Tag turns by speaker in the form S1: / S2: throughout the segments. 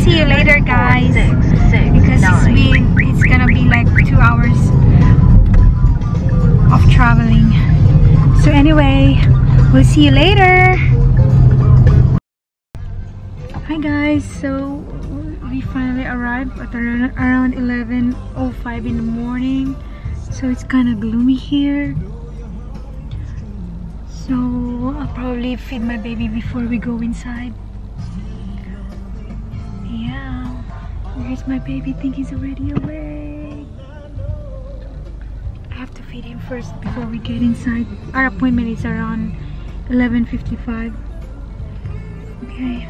S1: see you later, guys. Because it's been it's gonna be like two hours of traveling. So anyway, we'll see you later. Hi guys. So we finally arrived at around, around 11:05 in the morning. So it's kind of gloomy here. So I'll probably feed my baby before we go inside. Where's my baby? think he's already awake. I have to feed him first before we get inside. Our appointment is around 11.55. Okay.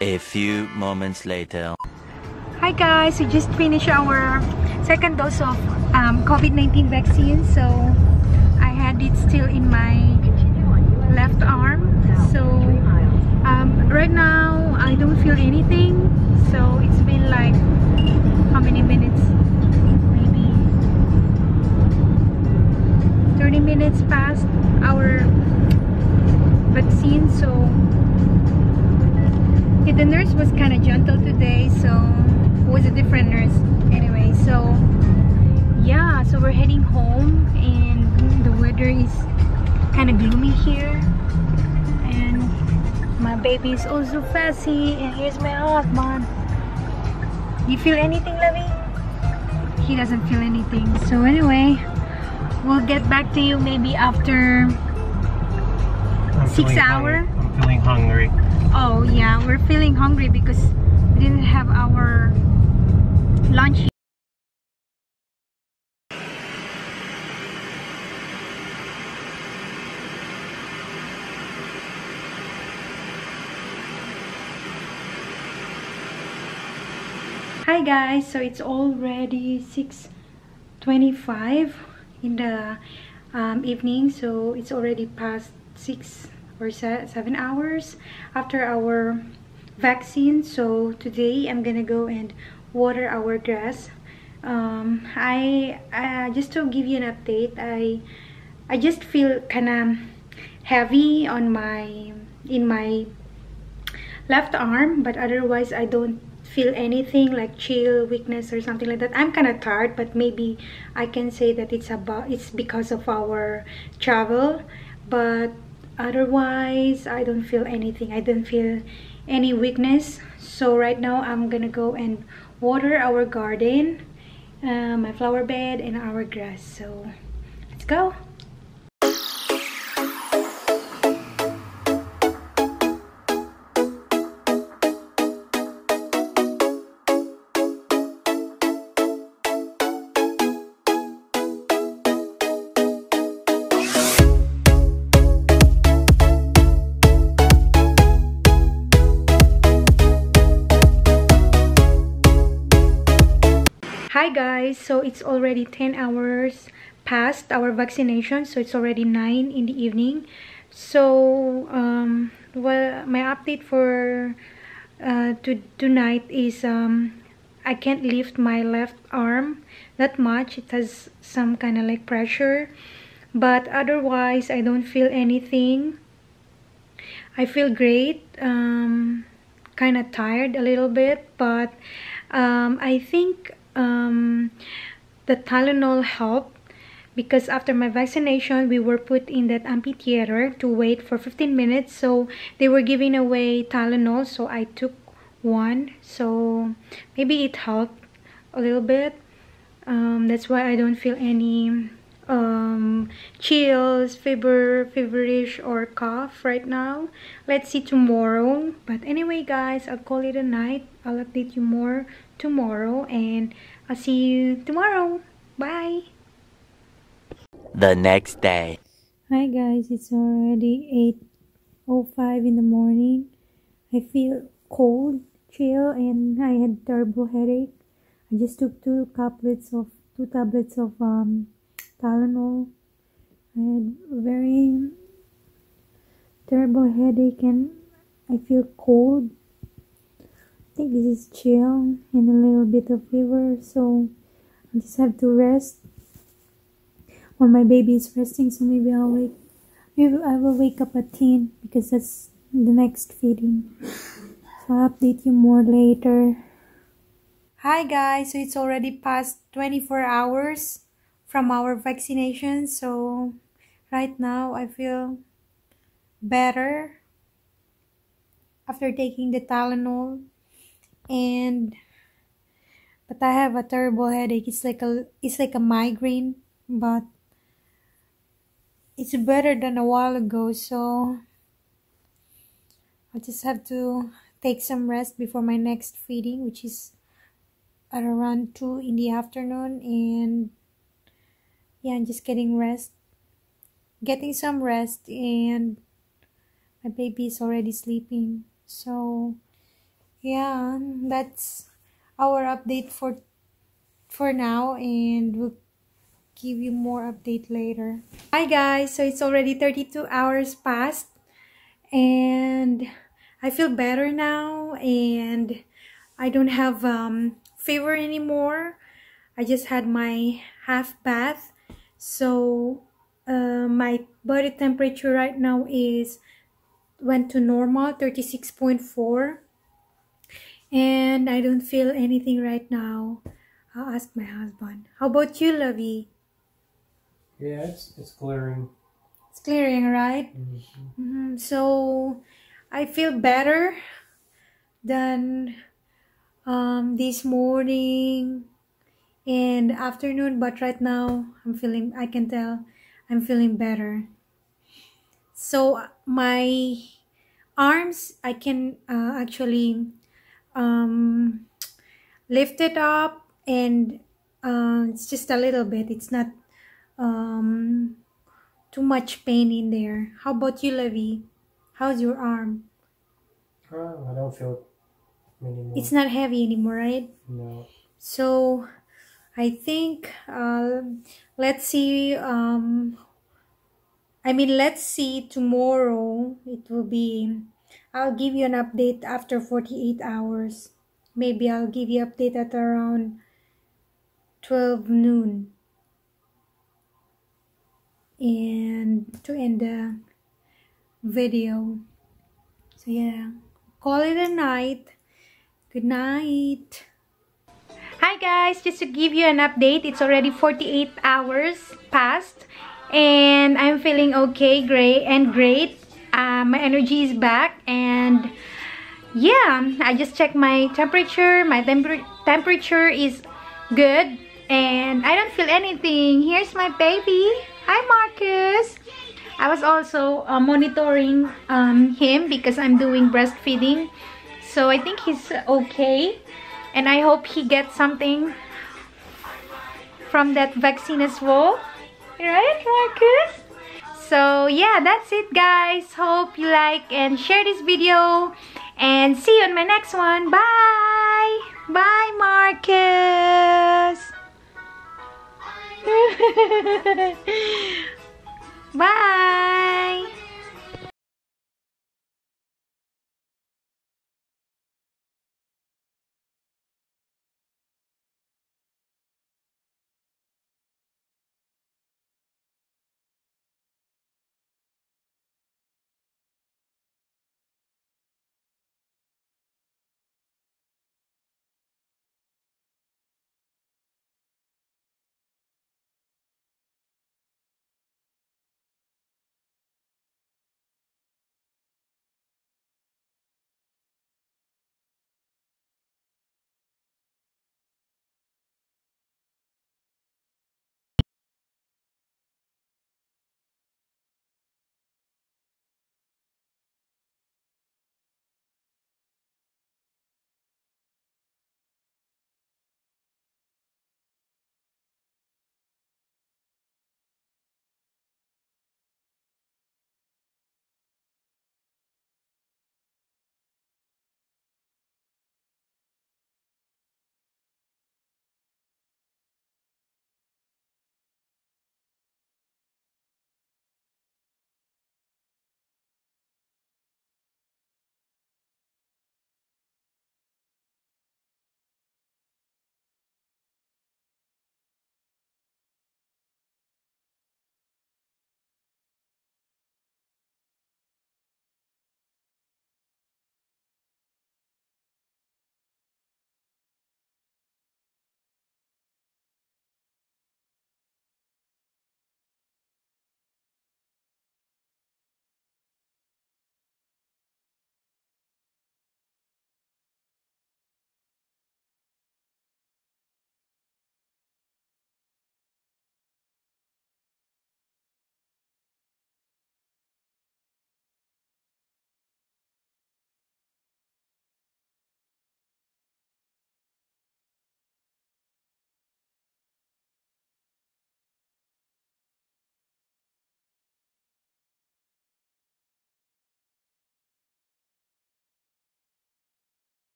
S2: A few moments later.
S1: Hi guys, we just finished our second dose of um, COVID-19 vaccine. So I had it still in my left arm. So um, right now I don't feel anything. So it's been like how many minutes? Maybe 30 minutes past our vaccine. So yeah, the nurse was kind of gentle today. So was a different nurse anyway. So yeah, so we're heading home and the weather is kind of gloomy here. And my baby is also fussy. And here's my husband. You feel anything, Lovey? He doesn't feel anything. So anyway, we'll get back to you maybe after
S3: I'm
S1: Six
S3: feeling
S1: hour?
S3: hung- I'm feeling hungry.
S1: Oh yeah, we're feeling hungry because we didn't have our lunch. Hi guys, so it's already 6:25 in the um, evening, so it's already past six or seven hours after our vaccine. So today I'm gonna go and water our grass. Um, I uh, just to give you an update, I I just feel kind of heavy on my in my left arm, but otherwise I don't feel anything like chill, weakness or something like that. I'm kind of tired, but maybe I can say that it's about it's because of our travel, but otherwise I don't feel anything. I don't feel any weakness. So right now I'm gonna go and water our garden, uh, my flower bed and our grass. So let's go. Hi guys, so it's already 10 hours past our vaccination, so it's already 9 in the evening. So, um, well, my update for uh, to tonight is um, I can't lift my left arm that much. It has some kind of like pressure, but otherwise I don't feel anything. I feel great. Um, kind of tired a little bit, but um, I think um, the Tylenol helped because after my vaccination we were put in that amphitheater to wait for 15 minutes so they were giving away Tylenol so I took one so maybe it helped a little bit um, that's why I don't feel any um, chills, fever, feverish or cough right now. Let's see tomorrow. But anyway guys, I'll call it a night. I'll update you more tomorrow and I'll see you tomorrow. Bye!
S2: The next day.
S1: Hi guys, it's already 8.05 in the morning. I feel cold, chill, and I had terrible headache. I just took two tablets of two tablets of um, Tylenol. I had very terrible headache and I feel cold. Think this is chill and a little bit of fever, so I just have to rest. while my baby is resting. So maybe I'll wake. Maybe I will wake up at 10 because that's the next feeding. So I'll update you more later. Hi guys, so it's already past 24 hours from our vaccination. So right now I feel better after taking the Tylenol and but I have a terrible headache. It's like a it's like a migraine, but it's better than a while ago. So I just have to take some rest before my next feeding, which is at around two in the afternoon, and yeah, I'm just getting rest, getting some rest, and my baby is already sleeping. So yeah, that's our update for for now and we'll give you more update later. Hi guys. So it's already 32 hours past and i feel better now and i don't have um fever anymore. I just had my half bath. So uh, my body temperature right now is went to normal 36.4 and I don't feel anything right now. I'll ask my husband. How about you, Lovey?
S3: Yeah, it's it's clearing.
S1: It's clearing, right?
S3: Mm-hmm.
S1: Mm-hmm. So I feel better than um, this morning and afternoon, but right now I'm feeling. I can tell I'm feeling better. So my arms, I can uh, actually um, lift it up and uh, it's just a little bit. It's not um, too much pain in there. How about you Levi? How's your arm?
S3: Oh, I don't feel it anymore.
S1: it's not heavy anymore right?
S3: No.
S1: so I think uh, let's see um, I mean let's see tomorrow. It will be I'll give you an update after 48 hours. Maybe I'll give you update at around 12 noon. And to end the video. So yeah, call it a night. Good night. Hi guys, just to give you an update, it's already 48 hours past and I'm feeling okay, great and great uh, my energy is back and yeah I just checked my temperature. My temper temperature is good and I don't feel anything. Here's my baby. Hi Marcus. I was also uh, monitoring um, him because I'm doing breastfeeding. So I think he's okay and I hope he gets something from that vaccine as well. Right Marcus so yeah that's it guys. Hope you like and share this video. And see you on my next one. Bye. Bye marcus. Bye